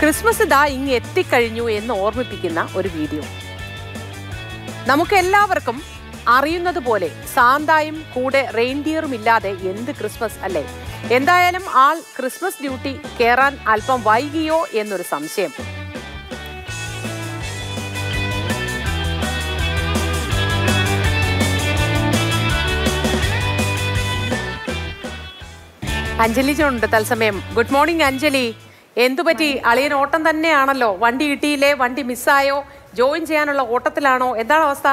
Christmas ഇതാ ഇങ്ങ് എത്തിക്കഴിഞ്ഞു എന്ന് ഓർമ്മിപ്പിക്കുന്ന ഒരു വീഡിയോ. നമുക്ക് എല്ലാവർക്കും അറിയുന്നത് പോലെ സാന്തായും കൂടെ റെയിൻഡിയറും ഇല്ലാതെ എന്ത് ക്രിസ്മസ് അല്ലേ? എന്തായാലും ആൾ ക്രിസ്മസ് ഡ്യൂട്ടി കയറാൻ അല്പം വൈകിയോ എന്നൊരു സംശയം. അഞ്ജലി ഉണ്ട് തത്സമയം. Good morning Anjali. എന്തു പറ്റി അളിയൻ ഓട്ടം തന്നെയാണല്ലോ. വണ്ടി കിട്ടിയില്ലേ? വണ്ടി മിസ്സായോ? ജോയിൻ ചെയ്യാനുള്ള ഓട്ടത്തിലാണോ? എന്താണ് അവസ്ഥ?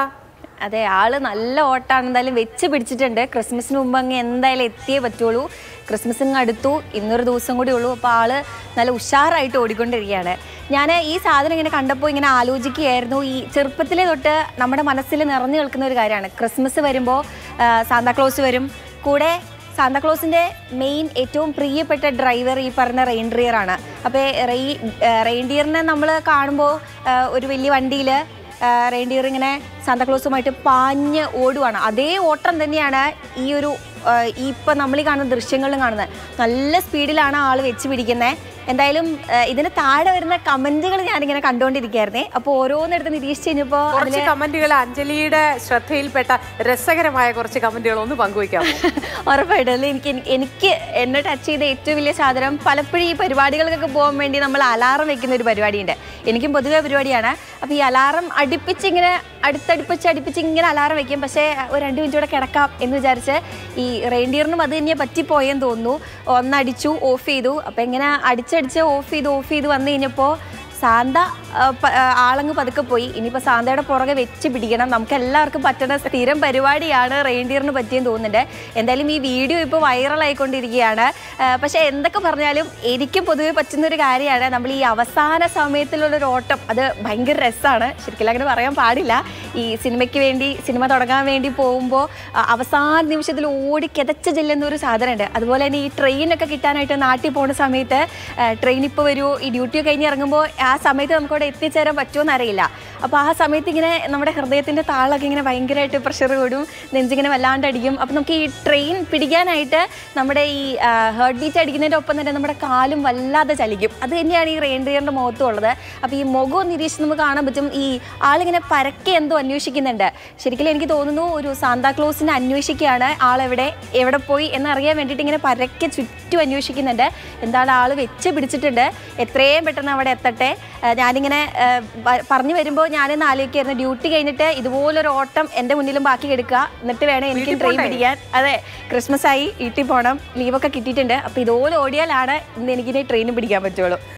അതെ ആൾ നല്ല ഓട്ടാണ്. എന്തായാലും വെച്ച് പിടിച്ചിട്ടുണ്ട്. ക്രിസ്മസിന് മുമ്പ് അങ്ങ് എന്തായാലും എത്തിയേ പറ്റുള്ളൂ. ക്രിസ്മസിന് അടുത്തു. ഇന്നൊരു ദിവസം കൂടി ഉള്ളൂ. അപ്പോൾ ആൾ നല്ല ഉഷാറായിട്ട് ഓടിക്കൊണ്ടിരിക്കുകയാണ്. ഞാൻ ഈ സാധനം ഇങ്ങനെ കണ്ടപ്പോൾ ഇങ്ങനെ ആലോചിക്കുകയായിരുന്നു. ഈ ചെറുപ്പത്തിലെ തൊട്ട് നമ്മുടെ മനസ്സിൽ നിറഞ്ഞു നിൽക്കുന്ന ഒരു കാര്യമാണ്. ക്രിസ്മസ് വരുമ്പോൾ സാന്താക്ലോസ് വരും. കൂടെ സാന്താക്ലോസിന്റെ മെയിൻ ഏറ്റവും പ്രിയപ്പെട്ട ഡ്രൈവർ ഈ പറഞ്ഞ റെയിൻഡിയർ ആണ്. അപ്പോൾ റെയി റെയിൻഡിയറിനെ നമ്മൾ കാണുമ്പോൾ ഒരു വലിയ വണ്ടിയിൽ റെയിൻഡിയർ ഇങ്ങനെ സാന്താക്ലോസുമായിട്ട് പാഞ്ഞ് ഓടുവാണ്. അതേ ഓട്ടം തന്നെയാണ് ഈ ഒരു ഈ ഇപ്പം നമ്മൾ ഈ കാണുന്ന ദൃശ്യങ്ങളിലും കാണുന്നത്. നല്ല സ്പീഡിലാണ് ആൾ വെച്ച് പിടിക്കുന്നത് എന്തായാലും ഇതിന് താഴെ വരുന്ന കമന്റുകൾ ഞാനിങ്ങനെ കണ്ടുകൊണ്ടിരിക്കുകയായിരുന്നേ അപ്പോൾ ഓരോന്നെടുത്ത് നിരീക്ഷിച്ച് കഴിഞ്ഞപ്പോൾ കുറച്ച് കമന്റുകൾ അഞ്ജലിയുടെ ശ്രദ്ധയിൽപ്പെട്ട രസകരമായ കുറച്ച് കമന്റുകൾ ഒന്ന് പങ്കുവയ്ക്കാം ഉറപ്പായിട്ടും. എനിക്ക് എനിക്ക് എന്നെ ടച്ച് ചെയ്ത ഏറ്റവും വലിയ സാധനം പലപ്പോഴും ഈ പരിപാടികൾക്കൊക്കെ പോകാൻ വേണ്ടി നമ്മൾ അലാറം വെക്കുന്ന ഒരു പരിപാടിയുണ്ട്. എനിക്കും പൊതുവേ പരിപാടിയാണ്. അപ്പോൾ ഈ അലാറം അടുപ്പിച്ചിങ്ങനെ അടുത്തടുപ്പിച്ച് അടുപ്പിച്ച് ഇങ്ങനെ അലാറം വെക്കും. പക്ഷേ ഒരു രണ്ട് മിനിറ്റ് കൂടെ കിടക്കാം എന്ന് വിചാരിച്ച് ഈ റെയിൻഡിയറിനും അത് തന്നെ പറ്റിപ്പോയെന്ന് തോന്നുന്നു. ഒന്നടിച്ചു ഓഫ് ചെയ്തു. അപ്പോൾ ഇങ്ങനെ അടിച്ചടിച്ച് ഓഫ് ചെയ്ത് ഓഫ് ചെയ്ത് വന്നു കഴിഞ്ഞപ്പോൾ സാന്ത ആളങ്ങ് പതുക്കെ പോയി. ഇനിയിപ്പോൾ സാന്തയുടെ പുറകെ വെച്ച് പിടിക്കണം. നമുക്ക് എല്ലാവർക്കും പറ്റുന്ന സ്ഥിരം പരിപാടിയാണ് റെയിൻഡിയറിന് പറ്റിയെന്ന് തോന്നുന്നുണ്ട്. എന്തായാലും ഈ വീഡിയോ ഇപ്പോൾ വൈറലായിക്കൊണ്ടിരിക്കുകയാണ്. പക്ഷേ എന്തൊക്കെ പറഞ്ഞാലും എനിക്കും പൊതുവെ പറ്റുന്നൊരു കാര്യമാണ് നമ്മൾ ഈ അവസാന സമയത്തിലുള്ള ഒരു ഓട്ടം. അത് ഭയങ്കര രസമാണ് ശരിക്കും അങ്ങനെ പറയാൻ പാടില്ല. ഈ സിനിമയ്ക്ക് വേണ്ടി സിനിമ തുടങ്ങാൻ വേണ്ടി പോകുമ്പോൾ അവസാന നിമിഷത്തിൽ ഓടി കിതച്ച ചെല്ലുന്നൊരു സാധനമുണ്ട്. അതുപോലെ തന്നെ ഈ ട്രെയിനൊക്കെ കിട്ടാനായിട്ട് നാട്ടിൽ പോകുന്ന സമയത്ത് ട്രെയിൻ ഇപ്പോൾ വരുമോ ഈ ഡ്യൂട്ടി കഴിഞ്ഞ് ഇറങ്ങുമ്പോൾ ആ സമയത്ത് നമുക്കവിടെ എത്തിച്ചേരാൻ പറ്റുമോ എന്നറിയില്ല അപ്പോൾ ആ സമയത്ത് ഇങ്ങനെ നമ്മുടെ ഹൃദയത്തിന്റെ താളൊക്കെ ഇങ്ങനെ ഭയങ്കരമായിട്ട് പ്രഷർ കൂടും. നെഞ്ചിങ്ങനെ വല്ലാണ്ട് അടിക്കും അപ്പോൾ നമുക്ക് ഈ ട്രെയിൻ പിടിക്കാനായിട്ട് നമ്മുടെ ഈ ഹേർട്ട് ബീറ്റ് അടിക്കുന്നതിന്റെ ഒപ്പം തന്നെ നമ്മുടെ കാലും വല്ലാതെ ചലിക്കും. അത് തന്നെയാണ് ഈ റെയിൻഡിയറിന്റെ മുഖത്തും ഉള്ളത്. അപ്പോൾ ഈ മുഖം നിരീക്ഷിച്ച് നമുക്ക് കാണാൻ പറ്റും. ഈ ആളിങ്ങനെ പരക്കെ എന്തോ അന്വേഷിക്കുന്നുണ്ട്. ശരിക്കും എനിക്ക് തോന്നുന്നു ഒരു സാന്താക്ലോസിനെ അന്വേഷിക്കുകയാണ്. ആളെവിടെ എവിടെ പോയി എന്നറിയാൻ വേണ്ടിയിട്ട് ഇങ്ങനെ പരക്കെ ചുറ്റും അന്വേഷിക്കുന്നുണ്ട്. എന്താണ് ആൾ വെച്ച് പിടിച്ചിട്ടുണ്ട്? എത്രയും പെട്ടെന്ന് അവിടെ എത്തട്ടെ. ഞാനിങ്ങനെ പറഞ്ഞു വരുമ്പോൾ ഞാനിന്ന് ആലോചിക്കായിരുന്നു. ഡ്യൂട്ടി കഴിഞ്ഞിട്ട് ഇതുപോലൊരു ഓട്ടം എന്റെ മുന്നിലും ബാക്കി എടുക്കുക. എന്നിട്ട് വേണം എനിക്ക് ട്രെയിൻ പിടിക്കാൻ. അതെ ക്രിസ്മസ് ആയി വീട്ടിൽ പോകണം ലീവൊക്കെ കിട്ടിയിട്ടുണ്ട്. അപ്പോൾ ഇതുപോലെ ഓടിയാലാണ് ഇന്ന് എനിക്കിനി ട്രെയിനും പിടിക്കാൻ പറ്റുള്ളൂ.